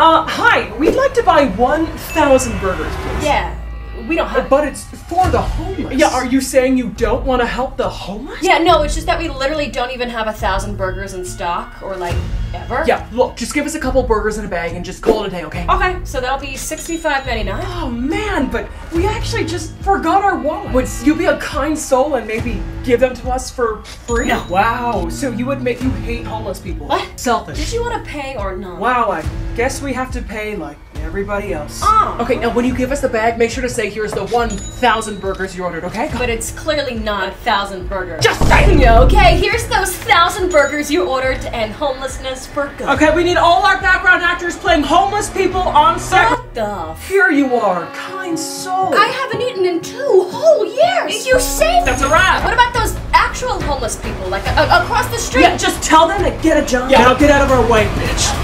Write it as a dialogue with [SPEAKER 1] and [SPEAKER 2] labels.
[SPEAKER 1] Uh, hi. We'd like to buy 1,000 burgers, please.
[SPEAKER 2] Yeah, we don't have.
[SPEAKER 1] But it's for the homeless. Yeah, are you saying you don't want to help the homeless?
[SPEAKER 2] Yeah, no, it's just that we literally don't even have a thousand burgers in stock, or like ever.
[SPEAKER 1] Yeah, look, just give us a couple burgers in a bag and just call it a day, okay?
[SPEAKER 2] Okay, so that'll be sixty-five ninety-nine.
[SPEAKER 1] Oh man, but we actually just forgot our wallet. Would you be a kind soul and maybe give them to us for free?
[SPEAKER 3] No.
[SPEAKER 1] Wow, so you admit you hate homeless people?
[SPEAKER 2] What?
[SPEAKER 1] Selfish.
[SPEAKER 2] Did you want to pay or not?
[SPEAKER 1] Wow, I guess we have to pay like everybody else.
[SPEAKER 2] Oh.
[SPEAKER 1] Okay, now when you give us the bag, make sure to say here's the 1,000 burgers you ordered, okay?
[SPEAKER 2] But it's clearly not a thousand burgers.
[SPEAKER 1] Just saying!
[SPEAKER 2] Yeah, okay, here's those thousand burgers you ordered and homelessness for good.
[SPEAKER 1] Okay, we need all our background actors playing homeless people on set.
[SPEAKER 2] What the f-
[SPEAKER 1] Here you are, kind soul.
[SPEAKER 2] I haven't eaten in two whole years. You saved
[SPEAKER 1] That's a wrap.
[SPEAKER 2] What about those actual homeless people, like uh, across the street?
[SPEAKER 1] Yeah, just tell them to get a job.
[SPEAKER 3] Yeah, now get out of our way, bitch.